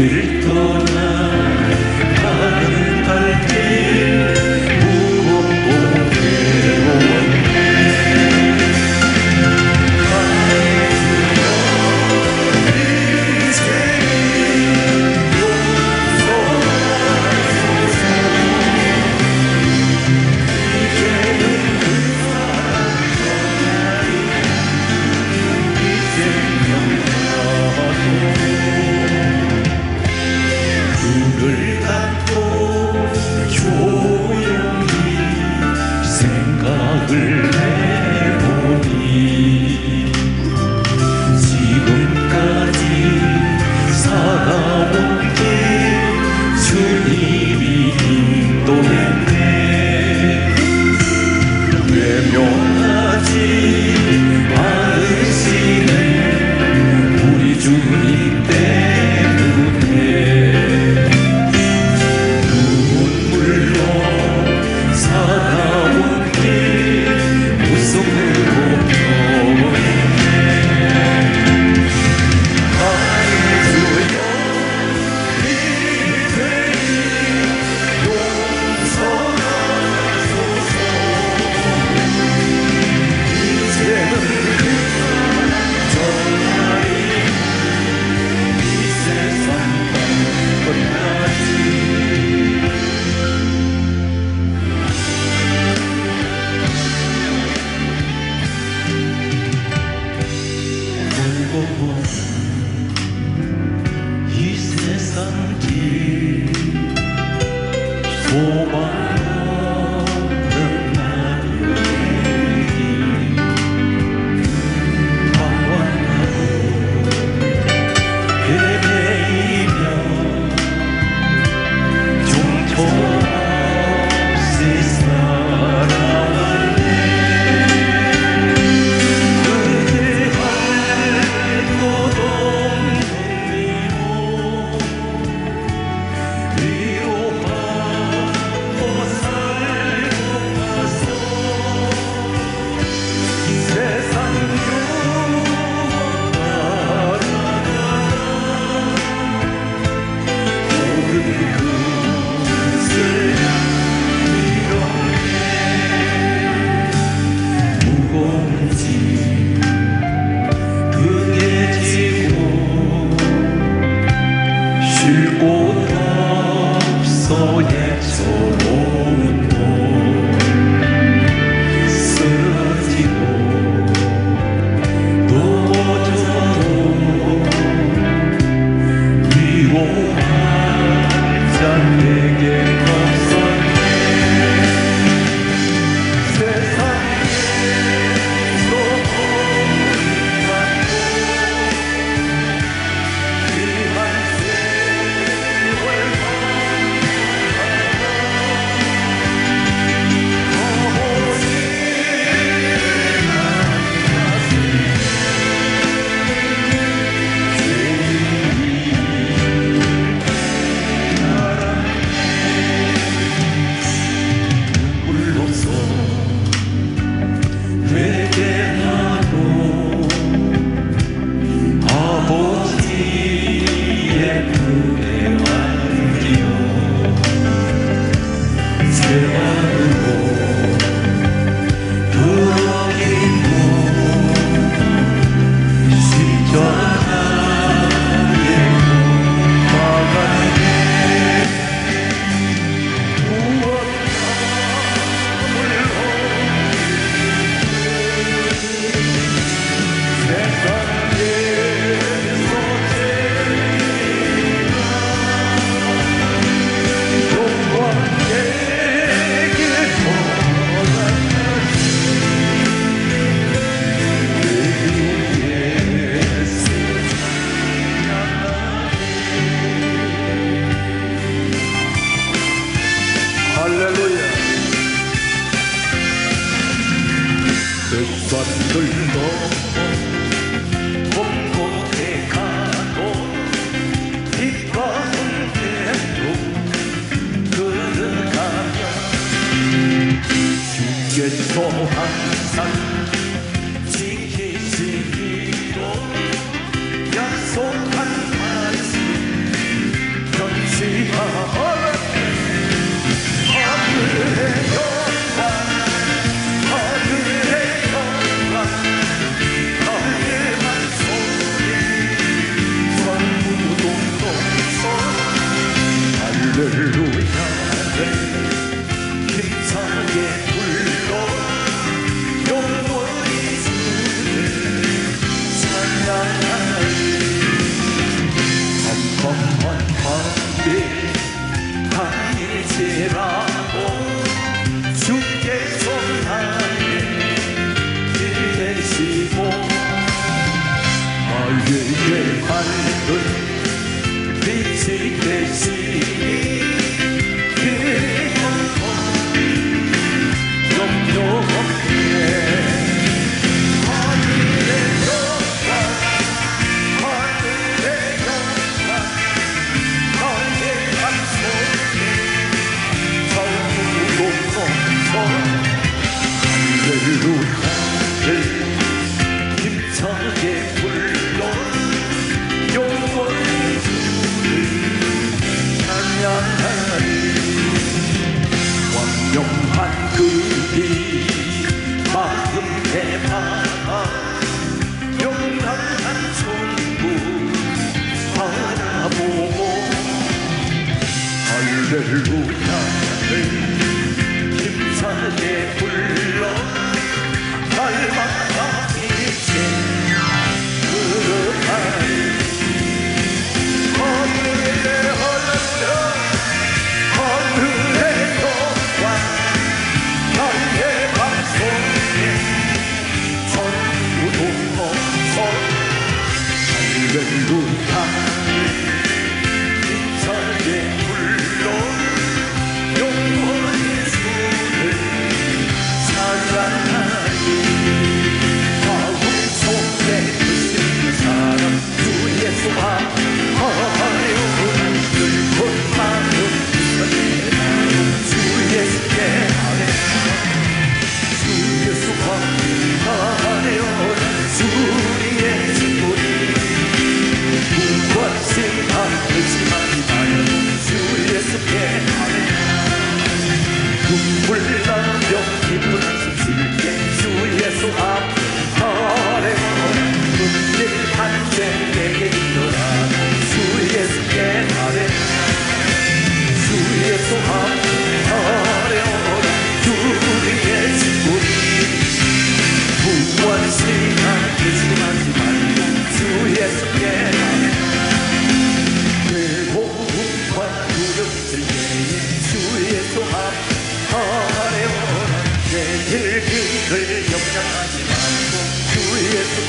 먼길 떠나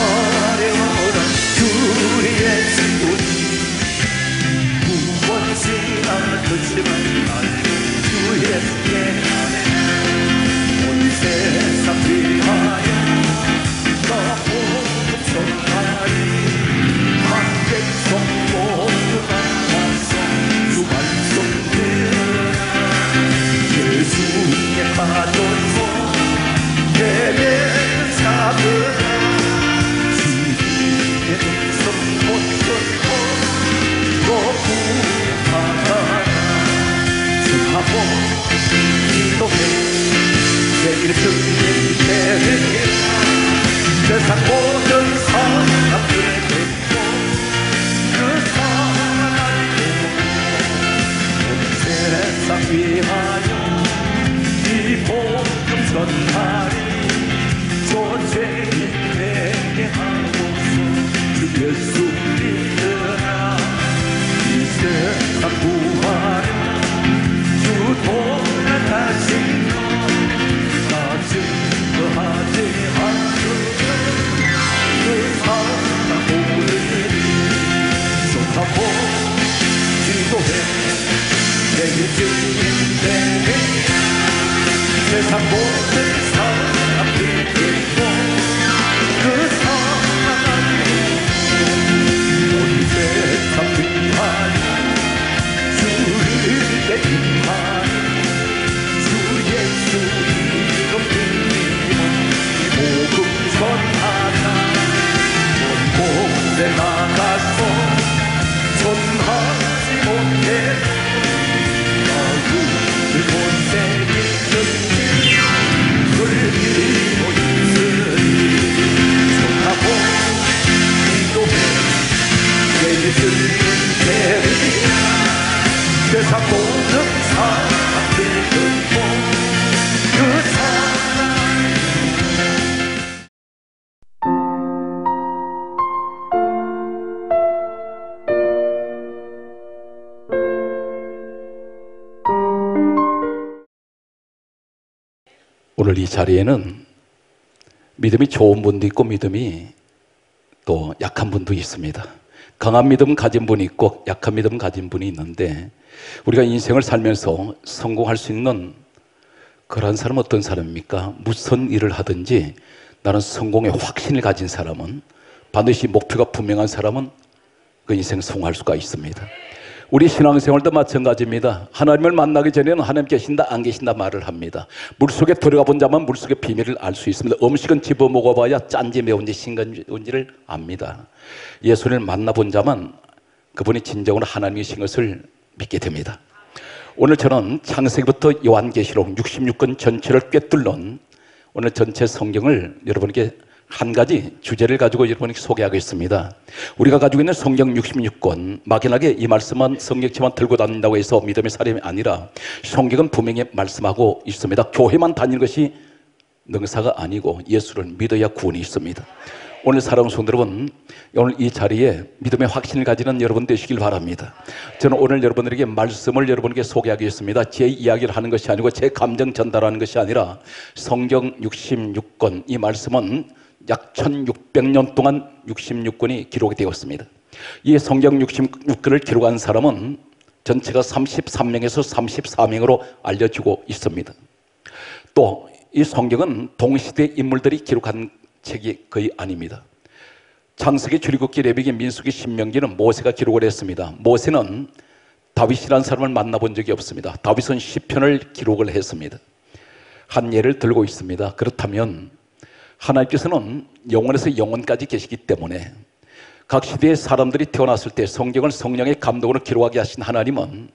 Oh. 오늘 이 자리에는 믿음이 좋은 분도 있고 믿음이 또 약한 분도 있습니다. 강한 믿음 가진 분이 있고 약한 믿음 가진 분이 있는데 우리가 인생을 살면서 성공할 수 있는 그런 사람은 어떤 사람입니까? 무슨 일을 하든지 나는 성공의 확신을 가진 사람은 반드시 목표가 분명한 사람은 그 인생 성공할 수가 있습니다. 우리 신앙생활도 마찬가지입니다. 하나님을 만나기 전에는 하나님 계신다 안 계신다 말을 합니다. 물속에 들어가 본 자만 물속의 비밀을 알 수 있습니다. 음식은 집어 먹어봐야 짠지 매운지 싱거운지를 압니다. 예수를 만나본 자만 그분이 진정으로 하나님이신 것을 믿게 됩니다. 오늘 저는 창세기부터 요한계시록 66권 전체를 꿰뚫는 오늘 전체 성경을 여러분께 한 가지 주제를 가지고 여러분에게 소개하겠습니다. 우리가 가지고 있는 성경 66권 막연하게 이 말씀만 성경책만 들고 다닌다고 해서 믿음의 사람이 아니라 성경은 분명히 말씀하고 있습니다. 교회만 다니는 것이 능사가 아니고 예수를 믿어야 구원이 있습니다. 오늘 사랑하는 성도 여러분, 오늘 이 자리에 믿음의 확신을 가지는 여러분 되시길 바랍니다. 저는 오늘 여러분들에게 말씀을 여러분에게 소개하겠습니다. 제 이야기를 하는 것이 아니고 제 감정 전달하는 것이 아니라 성경 66권 이 말씀은 약 1600년 동안 66권이 기록이 되었습니다. 이 성경 66권을 기록한 사람은 전체가 33명에서 34명으로 알려지고 있습니다. 또 이 성경은 동시대 인물들이 기록한 책이 거의 아닙니다. 창세기, 출애굽기, 레위기, 민수기, 신명기는 모세가 기록을 했습니다. 모세는 다윗이라는 사람을 만나본 적이 없습니다. 다윗은 시편을 기록을 했습니다. 한 예를 들고 있습니다. 그렇다면 하나님께서는 영원에서 영원까지 계시기 때문에 각 시대의 사람들이 태어났을 때 성경을 성령의 감동으로 기록하게 하신 하나님은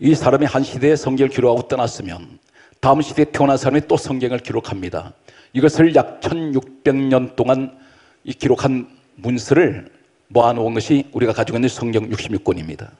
이 사람이 한 시대에 성경을 기록하고 떠났으면 다음 시대에 태어난 사람이 또 성경을 기록합니다. 이것을 약 1600년 동안 이 기록한 문서를 모아놓은 것이 우리가 가지고 있는 성경 66권입니다.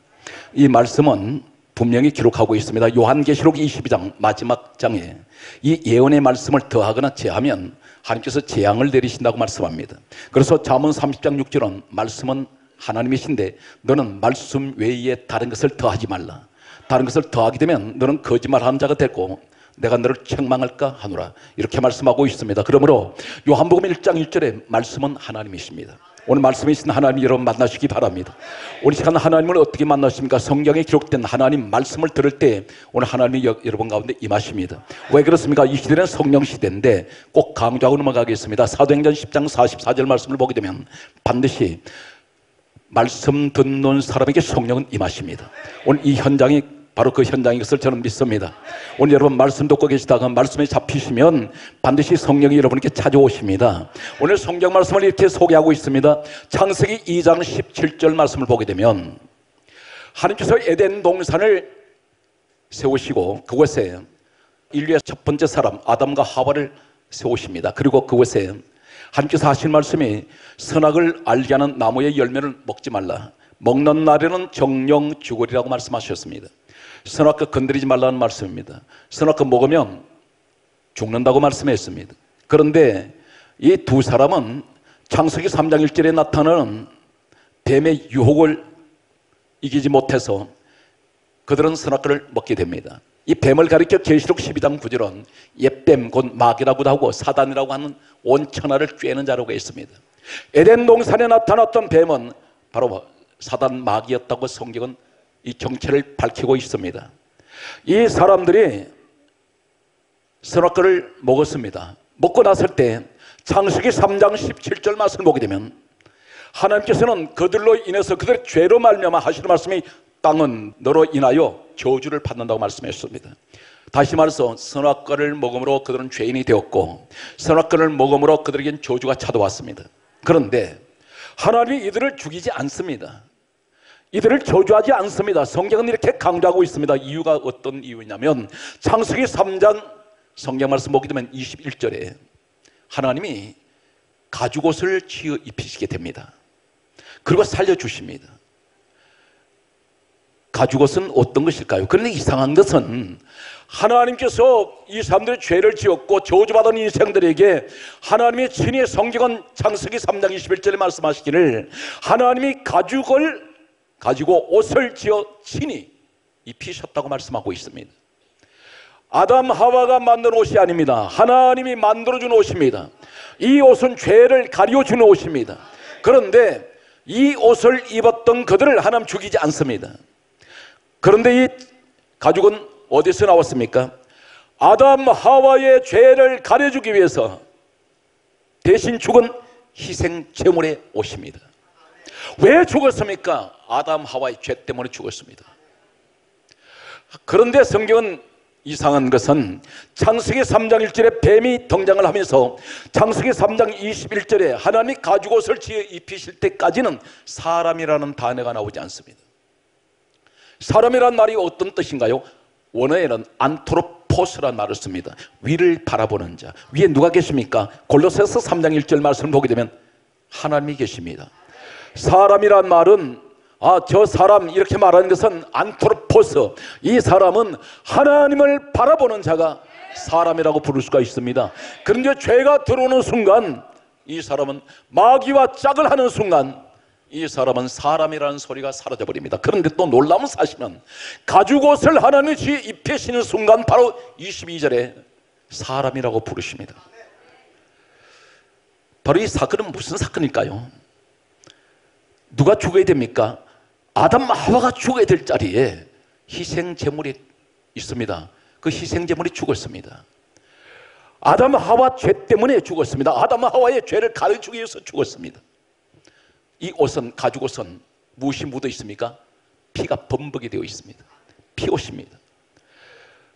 이 말씀은 분명히 기록하고 있습니다. 요한계시록 22장 마지막 장에 이 예언의 말씀을 더하거나 제하면 하나님께서 재앙을 내리신다고 말씀합니다. 그래서 잠언 30장 6절은 말씀은 하나님이신데 너는 말씀 외에 다른 것을 더하지 말라. 다른 것을 더하게 되면 너는 거짓말하는 자가 되고 내가 너를 책망할까 하노라. 이렇게 말씀하고 있습니다. 그러므로 요한복음 1장 1절에 말씀은 하나님이십니다. 오늘 말씀이 있는 하나님 여러분 만나시기 바랍니다. 오늘 시간 하나님을 어떻게 만나십니까? 성경에 기록된 하나님 말씀을 들을 때 오늘 하나님이 여, 여러분 가운데 임하십니다. 왜 그렇습니까? 이 시대는 성령 시대인데 꼭 강조하고 넘어가겠습니다. 사도행전 10장 44절 말씀을 보게 되면 반드시 말씀 듣는 사람에게 성령은 임하십니다. 오늘 이 현장이 바로 그 현장인 것을 저는 믿습니다. 오늘 여러분 말씀 듣고 계시다가 말씀에 잡히시면 반드시 성령이 여러분께 찾아오십니다. 오늘 성경 말씀을 이렇게 소개하고 있습니다. 창세기 2장 17절 말씀을 보게 되면 하나님께서 에덴 동산을 세우시고 그곳에 인류의 첫 번째 사람 아담과 하와를 세우십니다. 그리고 그곳에 하나님께서 하신 말씀이 선악을 알게 하는 나무의 열매를 먹지 말라. 먹는 날에는 정령 죽으리라고 말씀하셨습니다. 선악과 건드리지 말라는 말씀입니다. 선악과 먹으면 죽는다고 말씀했습니다. 그런데 이 두 사람은 창세기 3장 1절에 나타나는 뱀의 유혹을 이기지 못해서 그들은 선악과를 먹게 됩니다. 이 뱀을 가리켜 계시록 12장 9절은 옛뱀 곧 마귀라고도 하고 사단이라고 하는 온 천하를 꿰는 자라고 했습니다. 에덴 동산에 나타났던 뱀은 바로 사단 마귀였다고 성경은 이 정체를 밝히고 있습니다. 이 사람들이 선악과를 먹었습니다. 먹고 났을 때 창세기 3장 17절 말씀을 보게 되면 하나님께서는 그들로 인해서 그들의 죄로 말미암아 하시는 말씀이 땅은 너로 인하여 저주를 받는다고 말씀하셨습니다. 다시 말해서 선악과를 먹음으로 그들은 죄인이 되었고 선악과를 먹음으로 그들에겐 저주가 찾아왔습니다. 그런데 하나님이 이들을 죽이지 않습니다. 이들을 저주하지 않습니다. 성경은 이렇게 강조하고 있습니다. 이유가 어떤 이유냐면 창세기 3장 성경 말씀 보게 되면 21절에 하나님이 가죽옷을 지어 입히시게 됩니다. 그리고 살려주십니다. 가죽옷은 어떤 것일까요? 그런데 이상한 것은 하나님께서 이 사람들의 죄를 지었고 저주받은 인생들에게 하나님의 친히 성경은 창세기 3장 21절에 말씀하시기를 하나님이 가죽을 가지고 옷을 지어 친히 입히셨다고 말씀하고 있습니다. 아담 하와가 만든 옷이 아닙니다. 하나님이 만들어준 옷입니다. 이 옷은 죄를 가려주는 옷입니다. 그런데 이 옷을 입었던 그들을 하나님 죽이지 않습니다. 그런데 이 가죽은 어디서 나왔습니까? 아담 하와의 죄를 가려주기 위해서 대신 죽은 희생 제물의 옷입니다. 왜 죽었습니까? 아담 하와의 죄 때문에 죽었습니다. 그런데 성경은 이상한 것은 창세기 3장 1절에 뱀이 등장을 하면서 창세기 3장 21절에 하나님이 가죽옷을 지어 입히실 때까지는 사람이라는 단어가 나오지 않습니다. 사람이란 말이 어떤 뜻인가요? 원어에는 안트로포스란 말을 씁니다. 위를 바라보는 자. 위에 누가 계십니까? 골로새서 3장 1절 말씀을 보게 되면 하나님이 계십니다. 사람이란 말은 아, 저 사람 이렇게 말하는 것은 안트로포스. 이 사람은 하나님을 바라보는 자가 사람이라고 부를 수가 있습니다. 그런데 죄가 들어오는 순간 이 사람은 마귀와 짝을 하는 순간 이 사람은 사람이라는 소리가 사라져 버립니다. 그런데 또 놀라운 사실은 가죽옷을 하나님이 입히시는 순간 바로 22절에 사람이라고 부르십니다. 바로 이 사건은 무슨 사건일까요? 누가 죽어야 됩니까? 아담 하와가 죽어야 될 자리에 희생 제물이 있습니다. 그 희생 제물이 죽었습니다. 아담 하와 죄 때문에 죽었습니다. 아담 하와의 죄를 가르치기 위해서 죽었습니다. 이 옷은 가죽 옷은 무엇이 묻어 있습니까? 피가 범벅이 되어 있습니다. 피옷입니다.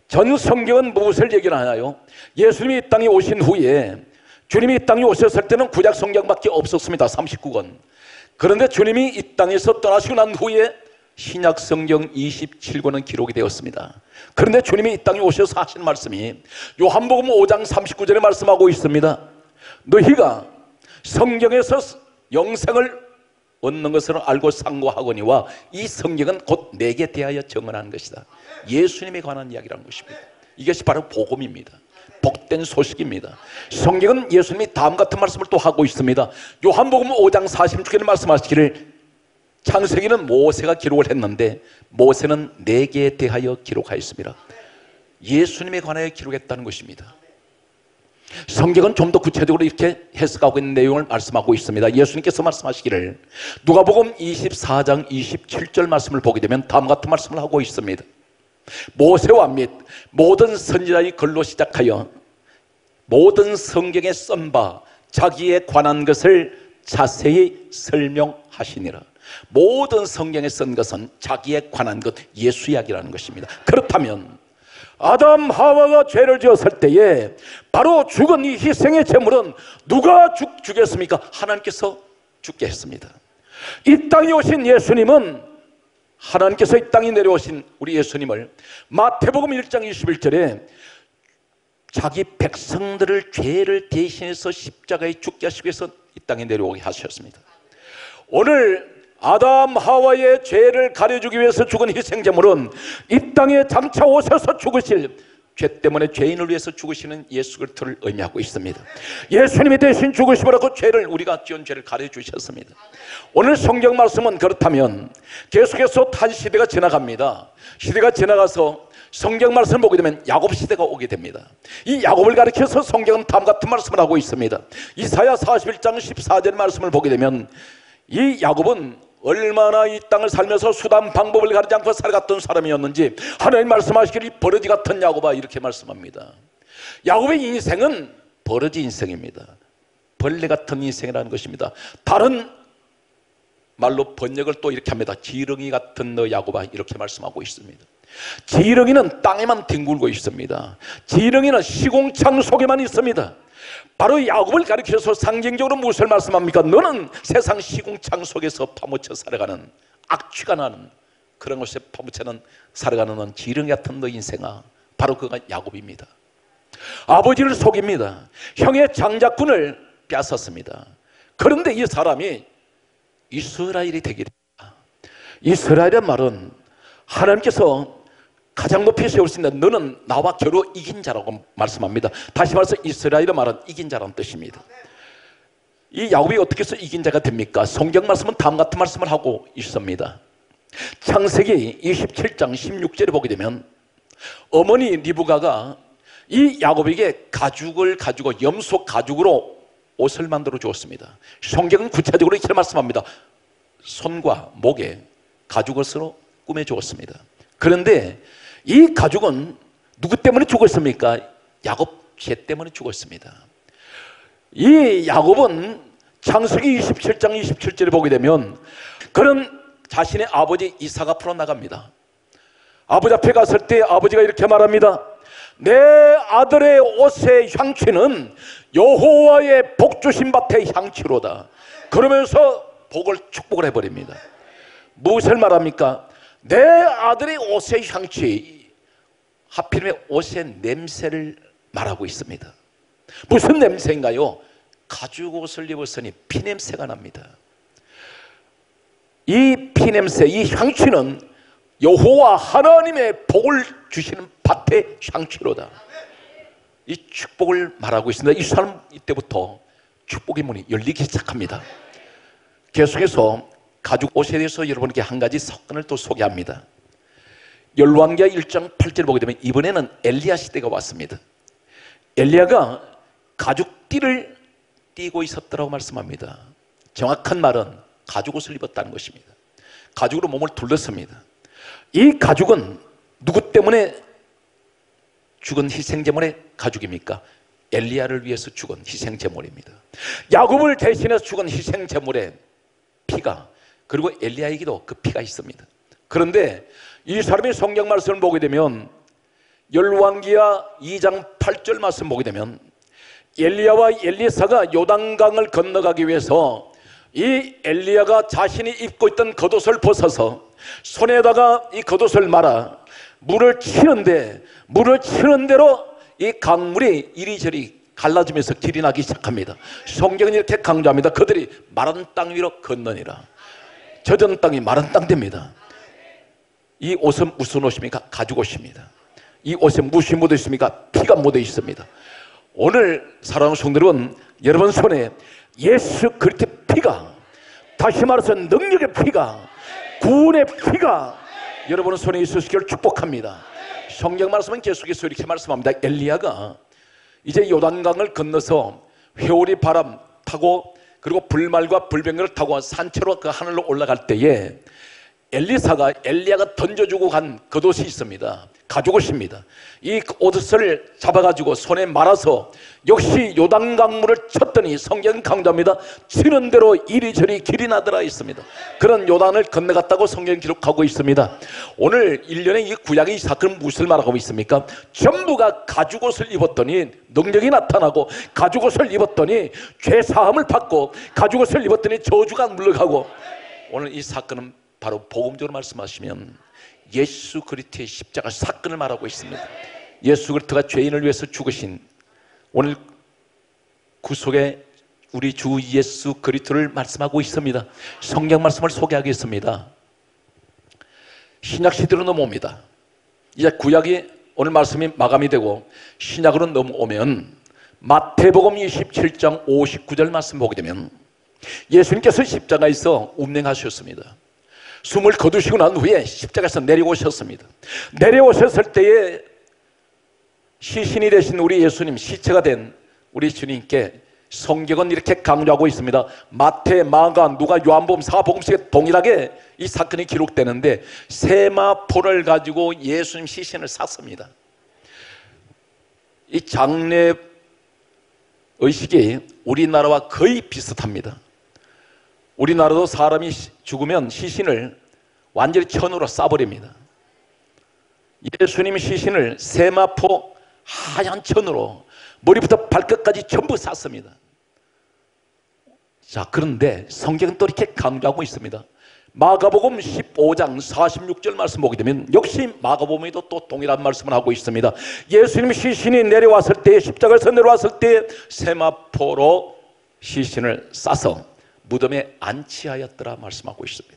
전 성경은 무엇을 얘기하나요? 예수님이 이 땅에 오신 후에 주님이 이 땅에 오셨을 때는 구약 성경밖에 없었습니다. 39권. 그런데 주님이 이 땅에서 떠나시고 난 후에 신약 성경 27권은 기록이 되었습니다. 그런데 주님이 이 땅에 오셔서 하신 말씀이 요한복음 5장 39절에 말씀하고 있습니다. 너희가 성경에서 영생을 얻는 것을 알고 상고하거니와 이 성경은 곧 내게 대하여 정언한 것이다. 예수님에 관한 이야기라는 것입니다. 이것이 바로 복음입니다. 복된 소식입니다. 성경은 예수님이 다음 같은 말씀을 또 하고 있습니다. 요한복음 5장 46절에 말씀하시기를 창세기는 모세가 기록을 했는데 모세는 내게 대하여 기록하였습니다. 예수님에 관하여 기록했다는 것입니다. 성경은 좀 더 구체적으로 이렇게 해석하고 있는 내용을 말씀하고 있습니다. 예수님께서 말씀하시기를 누가복음 24장 27절 말씀을 보게 되면 다음 같은 말씀을 하고 있습니다. 모세와 및 모든 선지자의 글로 시작하여 모든 성경에 쓴 바 자기에 관한 것을 자세히 설명하시니라. 모든 성경에 쓴 것은 자기에 관한 것 예수 이야기라는 것입니다. 그렇다면 아담 하와가 죄를 지었을 때에 바로 죽은 이 희생의 제물은 누가 죽, 죽였습니까? 하나님께서 죽게 했습니다. 이 땅에 오신 예수님은 하나님께서 이 땅에 내려오신 우리 예수님을 마태복음 1장 21절에 자기 백성들을 죄를 대신해서 십자가에 죽게 하시기 위해서 이 땅에 내려오게 하셨습니다. 오늘 아담 하와의 죄를 가려주기 위해서 죽은 희생제물은 이 땅에 장차 오셔서 죽으실 죄 때문에 죄인을 위해서 죽으시는 예수 그리스도를 의미하고 있습니다. 예수님이 대신 죽으심으로 그 죄를 우리가 지은 죄를 가려 주셨습니다. 오늘 성경 말씀은 그렇다면 계속해서 한 시대가 지나갑니다. 시대가 지나가서 성경 말씀을 보게 되면 야곱 시대가 오게 됩니다. 이 야곱을 가리켜서 성경은 다음 같은 말씀을 하고 있습니다. 이사야 41장 14절 말씀을 보게 되면 이 야곱은 얼마나 이 땅을 살면서 수단 방법을 가리지 않고 살아갔던 사람이었는지 하나님 말씀하시기를 버러지 같은 야곱아 이렇게 말씀합니다. 야곱의 인생은 버러지 인생입니다. 벌레 같은 인생이라는 것입니다. 다른 말로 번역을 또 이렇게 합니다. 지렁이 같은 너 야곱아 이렇게 말씀하고 있습니다. 지렁이는 땅에만 뒹굴고 있습니다. 지렁이는 시공창 속에만 있습니다. 바로 야곱을 가리켜서 상징적으로 무엇을 말씀합니까? 너는 세상 시공창 속에서 파묻혀 살아가는 악취가 나는 그런 곳에 파묻혀는 살아가는 넌 지렁이 같은 너 인생아 바로 그가 야곱입니다. 아버지를 속입니다. 형의 장자꾼을 뺏었습니다. 그런데 이 사람이 이스라엘이 됩니다. 이스라엘의 말은 하나님께서 가장 높이 세울 수 있는 너는 나와 겨루 이긴 자라고 말씀합니다. 다시 말해서 이스라엘의 말은 이긴 자라는 뜻입니다. 이 야곱이 어떻게 해서 이긴 자가 됩니까? 성경 말씀은 다음 같은 말씀을 하고 있습니다. 창세기 27장 16절에 보게 되면 어머니 리브가가 이 야곱에게 가죽을 가지고 염소 가죽으로 옷을 만들어 주었습니다. 성경은 구체적으로 이렇게 말씀합니다. 손과 목에 가죽옷으로 꾸며 주었습니다. 그런데 이 가죽은 누구 때문에 죽었습니까? 야곱 죄 때문에 죽었습니다. 이 야곱은 창세기 27장 27절에 보게 되면 그런 자신의 아버지 이삭 앞으로 나갑니다. 아버지 앞에 갔을 때 아버지가 이렇게 말합니다. 내 아들의 옷의 향취는 여호와의 복 주신 밭의 향취로다. 그러면서 복을 축복을 해버립니다. 무엇을 말합니까? 내 아들의 옷의 향취, 하필이면 옷의 냄새를 말하고 있습니다. 무슨 냄새인가요? 가죽 옷을 입었으니 피냄새가 납니다. 이 피냄새, 이 향취는 여호와 하나님의 복을 주시는 밭의 향취로다. 이 축복을 말하고 있습니다. 이 사람 이때부터 축복의 문이 열리기 시작합니다. 계속해서 가죽 옷에 대해서 여러분께 한 가지 사건을 또 소개합니다. 열왕기하 1장 8절 보게 되면 이번에는 엘리야 시대가 왔습니다. 엘리야가 가죽띠를 띠고 있었더라고 말씀합니다. 정확한 말은 가죽 옷을 입었다는 것입니다. 가죽으로 몸을 둘렀습니다. 이 가죽은 누구 때문에 죽은 희생제물의 가죽입니까? 엘리야를 위해서 죽은 희생제물입니다. 야곱을 대신해서 죽은 희생제물의 피가 그리고 엘리야에게도 그 피가 있습니다. 그런데 이 사람의 성경 말씀을 보게 되면 열왕기야 2장 8절 말씀 보게 되면 엘리야와 엘리사가 요단강을 건너가기 위해서 이 엘리야가 자신이 입고 있던 겉옷을 벗어서 손에다가 이 겉옷을 말아 물을 치는데 물을 치는 대로 이 강물이 이리저리 갈라지면서 길이 나기 시작합니다. 성경은 이렇게 강조합니다. 그들이 마른 땅 위로 건너니라. 젖은 땅이 마른 땅 됩니다. 이 옷은 무슨 옷입니까? 가죽 옷입니다. 이 옷에 무엇이 묻어 있습니까? 피가 묻어 있습니다. 오늘 사랑하는 성도 여러분, 여러분 손에 예수 그리스도의 피가 다시 말해서 능력의 피가 구원의 피가 여러분 손에 있으시기를 축복합니다. 성경 말씀은 계속해서 이렇게 말씀합니다. 엘리야가 이제 요단강을 건너서 회오리 바람 타고 그리고 불말과 불병을 타고 산채로 그 하늘로 올라갈 때에 엘리사가 엘리야가 던져주고 간 겉옷이 있습니다. 가죽옷입니다. 이 옷을 잡아가지고 손에 말아서 역시 요단 강물을 쳤더니 성경 강조합니다. 치는 대로 이리저리 길이 나더라 있습니다. 그런 요단을 건너갔다고 성경 기록하고 있습니다. 오늘 일련의 이 구약의 사건은 무엇을 말하고 있습니까? 전부가 가죽옷을 입었더니 능력이 나타나고 가죽옷을 입었더니 죄 사함을 받고 가죽옷을 입었더니 저주가 물러가고 오늘 이 사건은 바로 복음적으로 말씀하시면 예수 그리스도의 십자가 사건을 말하고 있습니다. 예수 그리스도가 죄인을 위해서 죽으신 오늘 구속의 우리 주 예수 그리스도를 말씀하고 있습니다. 성경 말씀을 소개하겠습니다. 신약 시대로 넘어옵니다. 이제 구약이 오늘 말씀이 마감이 되고 신약으로 넘어오면 마태복음 27장 59절 말씀 보게 되면 예수님께서 십자가에서 운명하셨습니다. 숨을 거두시고 난 후에 십자가에서 내려오셨습니다. 내려오셨을 때에 시신이 되신 우리 예수님, 시체가 된 우리 주님께 성경은 이렇게 강조하고 있습니다. 마태, 마가, 누가, 요한복음, 사복음식에 동일하게 이 사건이 기록되는데 세마포를 가지고 예수님 시신을 샀습니다. 이 장례 의식이 우리나라와 거의 비슷합니다. 우리나라도 사람이 시- 죽으면 시신을 완전히 천으로 싸버립니다. 예수님 시신을 세마포 하얀 천으로 머리부터 발끝까지 전부 쌌습니다. 자, 그런데 성경은 또 이렇게 강조하고 있습니다. 마가복음 15장 46절 말씀 보게 되면 역시 마가복음에도 또 동일한 말씀을 하고 있습니다. 예수님 시신이 내려왔을 때 십자가에서 내려왔을 때 세마포로 시신을 싸서 무덤에 안치하였더라 말씀하고 있습니다.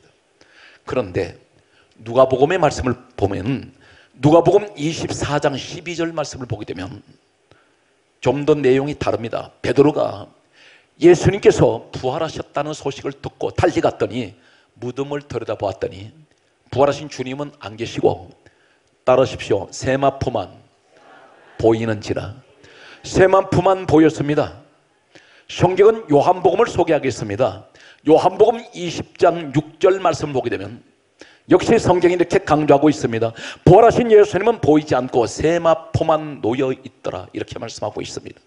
그런데 누가복음의 말씀을 보면 누가복음 24장 12절 말씀을 보게 되면 좀 더 내용이 다릅니다. 베드로가 예수님께서 부활하셨다는 소식을 듣고 달려갔더니 무덤을 들여다보았더니 부활하신 주님은 안 계시고 따르십시오. 세마포만 보이는지라 세마포만 보였습니다. 성경은 요한복음을 소개하겠습니다. 요한복음 20장 6절 말씀을 보게 되면 역시 성경이 이렇게 강조하고 있습니다. 부활하신 예수님은 보이지 않고 세마포만 놓여 있더라 이렇게 말씀하고 있습니다.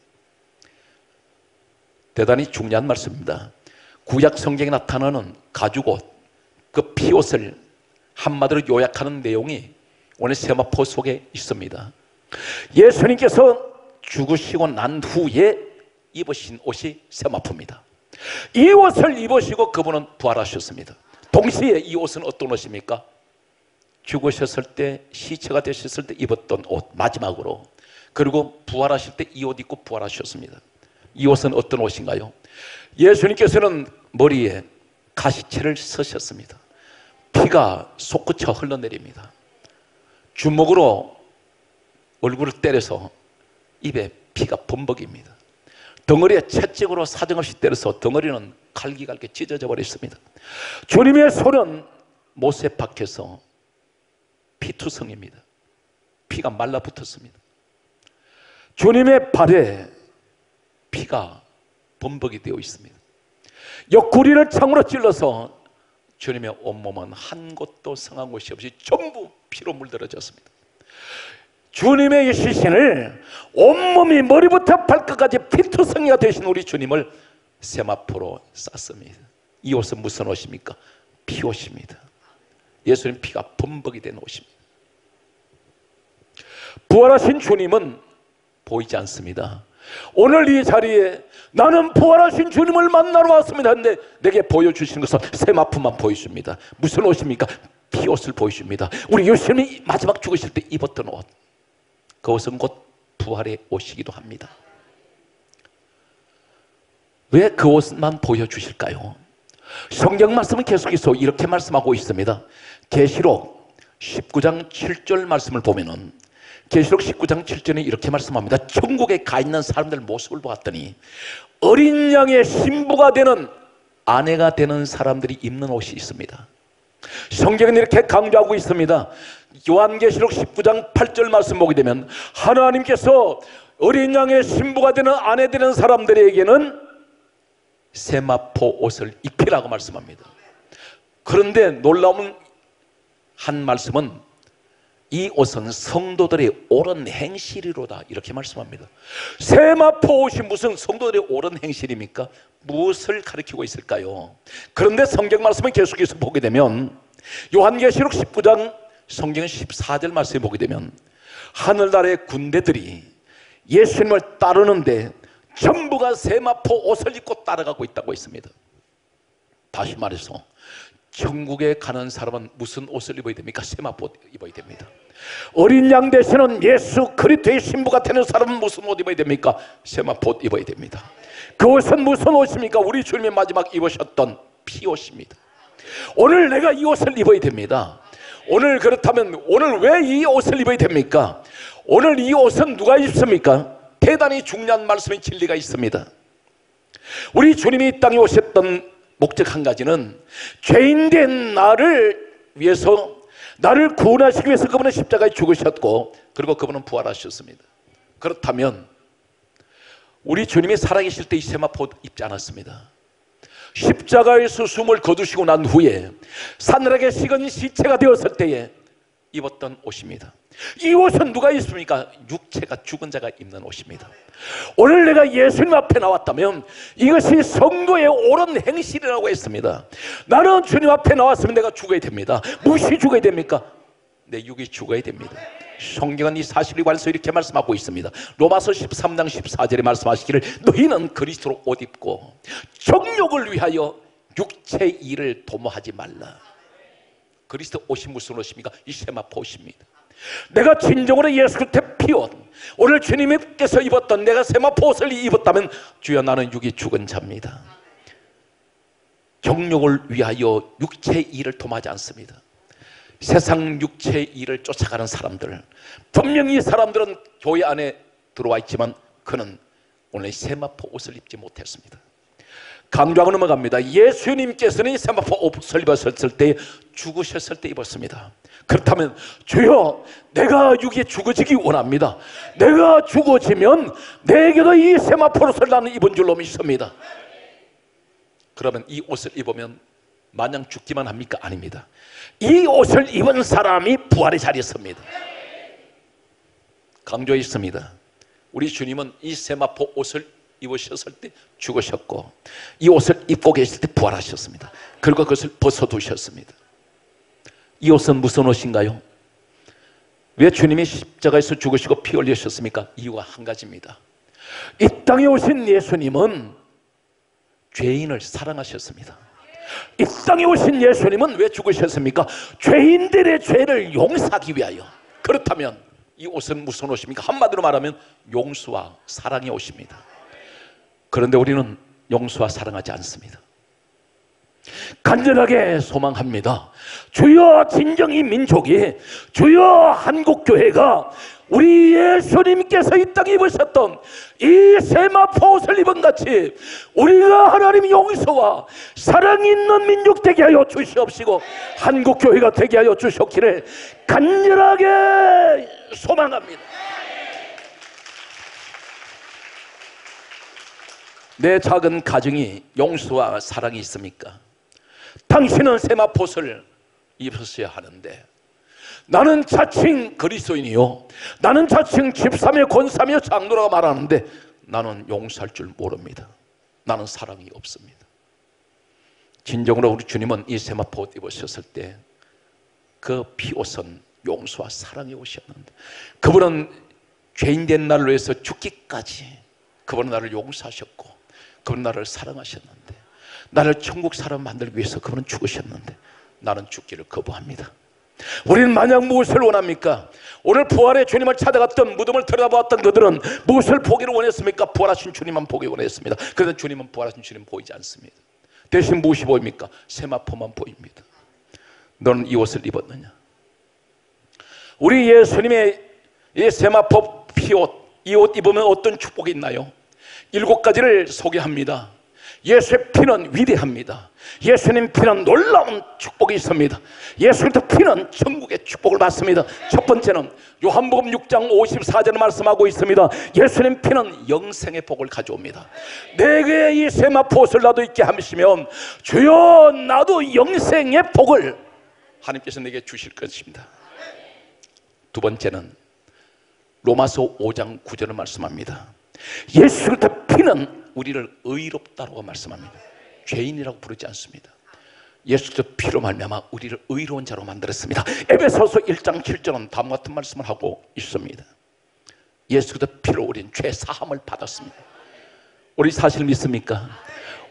대단히 중요한 말씀입니다. 구약 성경에 나타나는 가죽옷, 그 피옷을 한마디로 요약하는 내용이 오늘 세마포 속에 있습니다. 예수님께서 죽으시고 난 후에 입으신 옷이 세마포입니다. 이 옷을 입으시고 그분은 부활하셨습니다. 동시에 이 옷은 어떤 옷입니까? 죽으셨을 때 시체가 되셨을 때 입었던 옷 마지막으로 그리고 부활하실 때 이 옷 입고 부활하셨습니다. 이 옷은 어떤 옷인가요? 예수님께서는 머리에 가시체를 쓰셨습니다. 피가 솟구쳐 흘러내립니다. 주먹으로 얼굴을 때려서 입에 피가 범벅입니다. 덩어리에 채찍으로 사정없이 때려서 덩어리는 갈기갈기 찢어져 버렸습니다. 주님의 손은 못에 박혀서 피투성입니다. 피가 말라붙었습니다. 주님의 발에 피가 범벅이 되어 있습니다. 옆구리를 창으로 찔러서 주님의 온몸은 한 곳도 성한 곳이 없이 전부 피로 물들어졌습니다. 주님의 이 시신을 온몸이 머리부터 발끝까지 피투성이가 되신 우리 주님을 세마포로 쌌습니다. 이 옷은 무슨 옷입니까? 피옷입니다. 예수님 피가 범벅이 된 옷입니다. 부활하신 주님은 보이지 않습니다. 오늘 이 자리에 나는 부활하신 주님을 만나러 왔습니다. 근데 내게 보여주시는 것은 세마포만 보여줍니다. 무슨 옷입니까? 피옷을 보여줍니다. 우리 예수님이 마지막 죽으실 때 입었던 옷. 그 옷은 곧 부활의 옷이기도 합니다. 왜 그 옷만 보여주실까요? 성경 말씀은 계속해서 이렇게 말씀하고 있습니다. 계시록 19장 7절 말씀을 보면은 계시록 19장 7절에 이렇게 말씀합니다. 천국에 가 있는 사람들 모습을 보았더니 어린 양의 신부가 되는 아내가 되는 사람들이 입는 옷이 있습니다. 성경은 이렇게 강조하고 있습니다. 요한계시록 19장 8절 말씀 보게 되면 하나님께서 어린 양의 신부가 되는 아내 되는 사람들에게는 세마포 옷을 입히라고 말씀합니다. 그런데 놀라운 한 말씀은 이 옷은 성도들의 옳은 행실이로다 이렇게 말씀합니다. 세마포 옷이 무슨 성도들의 옳은 행실입니까? 무엇을 가리키고 있을까요? 그런데 성경 말씀을 계속해서 보게 되면 요한계시록 19장 성경 14절 말씀을 보게 되면 하늘나라의 군대들이 예수님을 따르는데 전부가 세마포 옷을 입고 따라가고 있다고 있습니다. 다시 말해서 천국에 가는 사람은 무슨 옷을 입어야 됩니까? 세마포 입어야 됩니다. 어린 양 되시는 예수 그리스도의 신부가 되는 사람은 무슨 옷 입어야 됩니까? 세마포 입어야 됩니다. 그 옷은 무슨 옷입니까? 우리 주님이 마지막 입으셨던 피옷입니다. 오늘 내가 이 옷을 입어야 됩니다. 오늘 그렇다면 오늘 왜 이 옷을 입어야 됩니까? 오늘 이 옷은 누가 입습니까? 대단히 중요한 말씀의 진리가 있습니다. 우리 주님이 이 땅에 오셨던 목적 한 가지는 죄인된 나를 위해서 나를 구원하시기 위해서 그분은 십자가에 죽으셨고 그리고 그분은 부활하셨습니다. 그렇다면 우리 주님이 살아계실 때 이 세마포 입지 않았습니다. 십자가에서 숨을 거두시고 난 후에 사늘하게 식은 시체가 되었을 때에 입었던 옷입니다. 이 옷은 누가 입습니까? 육체가 죽은 자가 입는 옷입니다. 오늘 내가 예수님 앞에 나왔다면 이것이 성도의 옳은 행실이라고 했습니다. 나는 주님 앞에 나왔으면 내가 죽어야 됩니다. 무엇이 죽어야 됩니까? 내 육이 죽어야 됩니다. 성경은 이 사실에 관해서 이렇게 말씀하고 있습니다. 로마서 13장 14절에 말씀하시기를 너희는 그리스도로 옷 입고 정욕을 위하여 육체의 일을 도모하지 말라. 그리스도 옷이 무슨 옷입니까? 이 세마포 옷입니다. 내가 진정으로 예수 그리스도의 피옷 오늘 주님께서 입었던 내가 세마포 옷을 입었다면 주여 나는 육이 죽은 자입니다. 정욕을 위하여 육체의 일을 도모하지 않습니다. 세상 육체의 일을 쫓아가는 사람들 분명히 이 사람들은 교회 안에 들어와 있지만 그는 오늘 세마포 옷을 입지 못했습니다. 강조하고 넘어갑니다. 예수님께서는 이 세마포 옷을 입었을 때 죽으셨을 때 입었습니다. 그렇다면 주여 내가 육에 죽어지기 원합니다. 내가 죽어지면 내게도 이 세마포 옷을 나는 입은 줄로 믿습니다. 그러면 이 옷을 입으면 마냥 죽기만 합니까? 아닙니다. 이 옷을 입은 사람이 부활의 자리에 섭니다. 강조했습니다. 우리 주님은 이 세마포 옷을 입으셨을 때 죽으셨고 이 옷을 입고 계실 때 부활하셨습니다. 그리고 그것을 벗어두셨습니다. 이 옷은 무슨 옷인가요? 왜 주님이 십자가에서 죽으시고 피 흘리셨습니까? 이유가 한 가지입니다. 이 땅에 오신 예수님은 죄인을 사랑하셨습니다. 이 땅에 오신 예수님은 왜 죽으셨습니까? 죄인들의 죄를 용서하기 위하여. 그렇다면 이 옷은 무슨 옷입니까? 한마디로 말하면 용서와 사랑의 옷입니다. 그런데 우리는 용서와 사랑하지 않습니다. 간절하게 소망합니다. 주여 진정 이 민족이 주여 한국 교회가 우리 예수님께서 이 땅에 입으셨던 이 세마포 옷을 입은 같이 우리가 하나님 용서와 사랑 있는 민족 되게 하여 주시옵시고 한국 교회가 되게 하여 주셨기를 간절하게 소망합니다. 내 작은 가정이 용서와 사랑이 있습니까? 당신은 세마포를 입었어야 하는데 나는 자칭 그리스도인이요. 나는 자칭 집사며 권사며 장로라고 말하는데 나는 용서할 줄 모릅니다. 나는 사랑이 없습니다. 진정으로 우리 주님은 이 세마포 옷 입으셨을 때 그 피옷은 용서와 사랑의 옷이었는데 그분은 죄인 된 나를 위해서 죽기까지 그분은 나를 용서하셨고 그분은 나를 사랑하셨는데 나를 천국 사람 만들기 위해서 그분은 죽으셨는데 나는 죽기를 거부합니다. 우리는 만약 무엇을 원합니까? 오늘 부활의 주님을 찾아갔던 무덤을 들여다보았던 그들은 무엇을 보기를 원했습니까? 부활하신 주님만 보기 원했습니다. 그런데 주님은 부활하신 주님 보이지 않습니다. 대신 무엇이 보입니까? 세마포만 보입니다. 너는 이 옷을 입었느냐? 우리 예수님의 이 세마포 피옷, 이 옷 입으면 어떤 축복이 있나요? 일곱 가지를 소개합니다. 예수의 피는 위대합니다. 예수님 피는 놀라운 축복이 있습니다. 예수님 피는 천국의 축복을 받습니다. 첫 번째는 요한복음 6장 54절에 말씀하고 있습니다. 예수님 피는 영생의 복을 가져옵니다. 내게 이 세마포 옷을 나도 입게 하시면 주여 나도 영생의 복을 하나님께서 내게 주실 것입니다. 두 번째는 로마서 5장 9절을 말씀합니다. 예수 그리스도 피는 우리를 의롭다라고 말씀합니다. 죄인이라고 부르지 않습니다. 예수 그리스도 피로 말미암아 우리를 의로운 자로 만들었습니다. 에베소서 1장 7절은 다음과 같은 말씀을 하고 있습니다. 예수 그리스도 피로 우리는 죄 사함을 받았습니다. 우리 사실 믿습니까?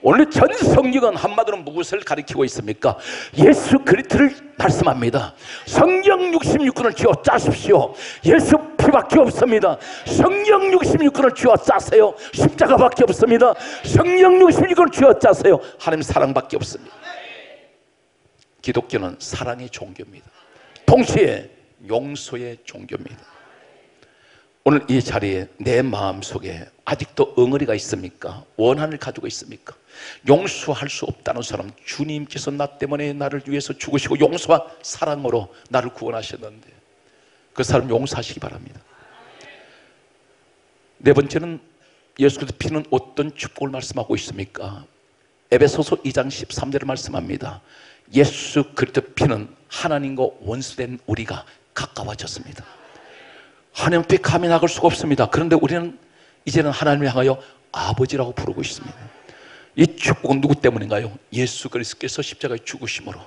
오늘 전 성경은 한마디로 무엇을 가리키고 있습니까? 예수 그리스도를 말씀합니다. 성경 66권을 쥐어 짜십시오. 예수 피밖에 없습니다. 성경 66권을 쥐어 짜세요. 십자가밖에 없습니다. 성경 66권을 쥐어 짜세요. 하나님 사랑밖에 없습니다. 기독교는 사랑의 종교입니다. 동시에 용서의 종교입니다. 오늘 이 자리에 내 마음 속에 아직도 엉어리가 있습니까? 원한을 가지고 있습니까? 용서할 수 없다는 사람 주님께서 나 때문에 나를 위해서 죽으시고 용서와 사랑으로 나를 구원하셨는데 그 사람 용서하시기 바랍니다. 네 번째는 예수 그리스도 피는 어떤 축복을 말씀하고 있습니까? 에베소서 2장 13절을 말씀합니다. 예수 그리스도 피는 하나님과 원수된 우리가 가까워졌습니다. 하나님 앞에 감히 나갈 수가 없습니다. 그런데 우리는 이제는 하나님을 향하여 아버지라고 부르고 있습니다. 이 축복은 누구 때문인가요? 예수 그리스도께서 십자가에 죽으심으로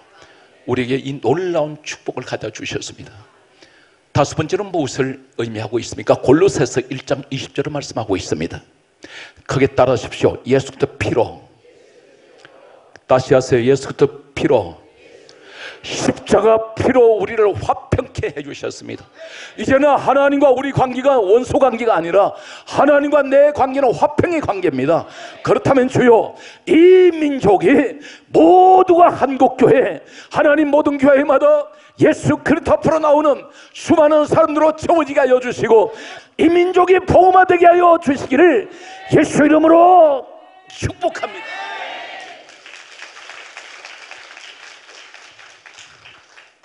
우리에게 이 놀라운 축복을 가져 주셨습니다. 다섯 번째는 무엇을 의미하고 있습니까? 골로새서 1장 20절을 말씀하고 있습니다. 크게 따라하십시오. 예수 그리스도 피로 다시 하세요. 예수 그리스도 피로 십자가 피로 우리를 화평케 해주셨습니다. 이제는 하나님과 우리 관계가 원소 관계가 아니라 하나님과 내 관계는 화평의 관계입니다. 그렇다면 주요 이 민족이 모두가 한국교회 하나님 모든 교회마다 예수 그리스도 앞으로 나오는 수많은 사람들로 채워지게 하여 주시고 이 민족이 복음화되게 하여 주시기를 예수 이름으로 축복합니다.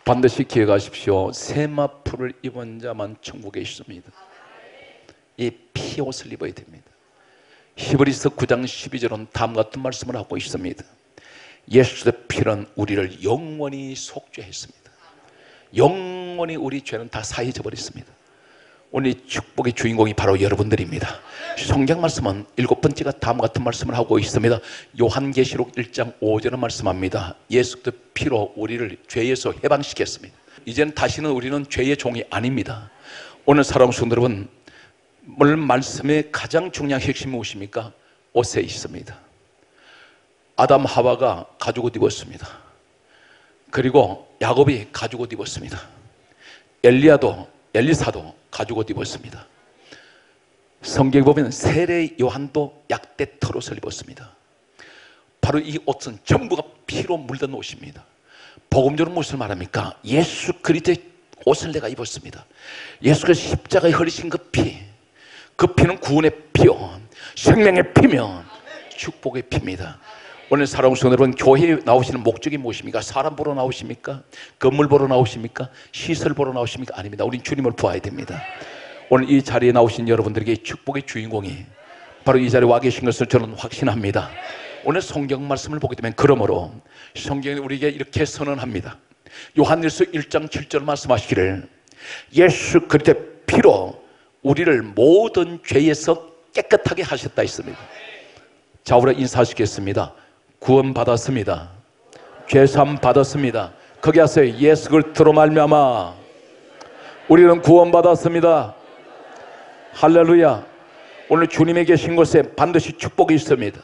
반드시 기억하십시오. 세마포를 입은 자만 천국에 있습니다. 이 피옷을 입어야 됩니다. 히브리서 9장 12절은 다음 같은 말씀을 하고 있습니다. 예수의 피는 우리를 영원히 속죄했습니다. 영원히 우리 죄는 다 사해져 버렸습니다. 오늘 이 축복의 주인공이 바로 여러분들입니다. 성경 말씀은 일곱 번째가 다음 같은 말씀을 하고 있습니다. 요한계시록 1장 5절은 말씀합니다. 예수 그 피로 우리를 죄에서 해방시켰습니다. 이제는 다시는 우리는 죄의 종이 아닙니다. 오늘 사랑하는 성도 여러분, 오늘 말씀의 가장 중요한 핵심이 무엇입니까? 옷에 있습니다. 아담 하와가 가죽 옷 입었습니다. 그리고 야곱이 가죽 옷 입었습니다. 엘리야도 엘리사도 가죽 옷 입었습니다. 성경에 보면 세례 요한도 약대 털옷을 입었습니다. 바로 이 옷은 전부가 피로 물든 옷입니다. 복음적으로 무엇을 말합니까? 예수 그리스도의 옷을 내가 입었습니다. 예수가 십자가에 흘리신 그 피, 그 피는 구원의 피요, 생명의 피면 축복의 피입니다. 오늘 사랑하는 성도 여러분, 교회에 나오시는 목적이 무엇입니까? 사람 보러 나오십니까? 건물 보러 나오십니까? 시설 보러 나오십니까? 아닙니다. 우린 주님을 보아야 됩니다. 오늘 이 자리에 나오신 여러분들에게 축복의 주인공이 바로 이 자리에 와 계신 것을 저는 확신합니다. 오늘 성경 말씀을 보게 되면 그러므로 성경이 우리에게 이렇게 선언합니다. 요한일서 1장 7절 말씀하시기를 예수 그리스도의 피로 우리를 모든 죄에서 깨끗하게 하셨다 했습니다. 자, 우리 인사하시겠습니다. 구원 받았습니다. 죄삼 받았습니다. 거기 하세요. 예수 그리스도로 말미암아 우리는 구원 받았습니다. 할렐루야. 오늘 주님에 계신 곳에 반드시 축복이 있습니다.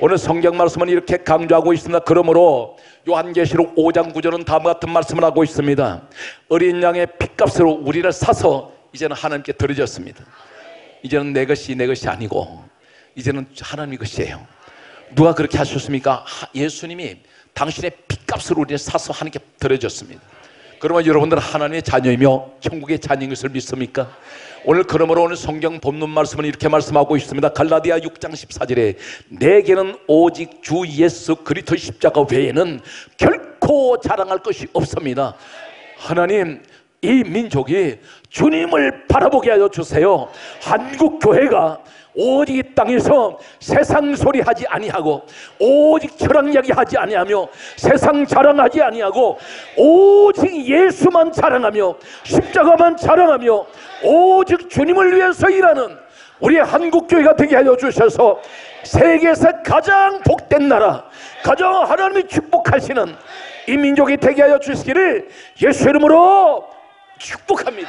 오늘 성경 말씀은 이렇게 강조하고 있습니다. 그러므로 요한계시록 5장 9절은 다음과 같은 말씀을 하고 있습니다. 어린 양의 핏값으로 우리를 사서 이제는 하나님께 드려졌습니다. 이제는 내 것이 내 것이 아니고 이제는 하나님의 것이에요. 누가 그렇게 하셨습니까? 하- 예수님이 당신의 핏값으로 우리를 사서 하나님께 드려졌습니다. 그러면 여러분들은 하나님의 자녀이며 천국의 자녀인 것을 믿습니까? 오늘 그러므로 오늘 성경 본문 말씀은 이렇게 말씀하고 있습니다. 갈라디아 6장 14절에 내게는 오직 주 예수 그리스도 십자가 외에는 결코 자랑할 것이 없습니다. 하나님 이 민족이 주님을 바라보게 하여 주세요. 한국 교회가 오직 이 땅에서 세상 소리 하지 아니하고 오직 철학 이야기 하지 아니하며 세상 자랑하지 아니하고 오직 예수만 자랑하며 십자가만 자랑하며 오직 주님을 위해서 일하는 우리 한국 교회가 되게 하여 주셔서 세계에서 가장 복된 나라, 가장 하나님이 축복하시는 이 민족이 되게 하여 주시기를 예수 이름으로 축복합니다.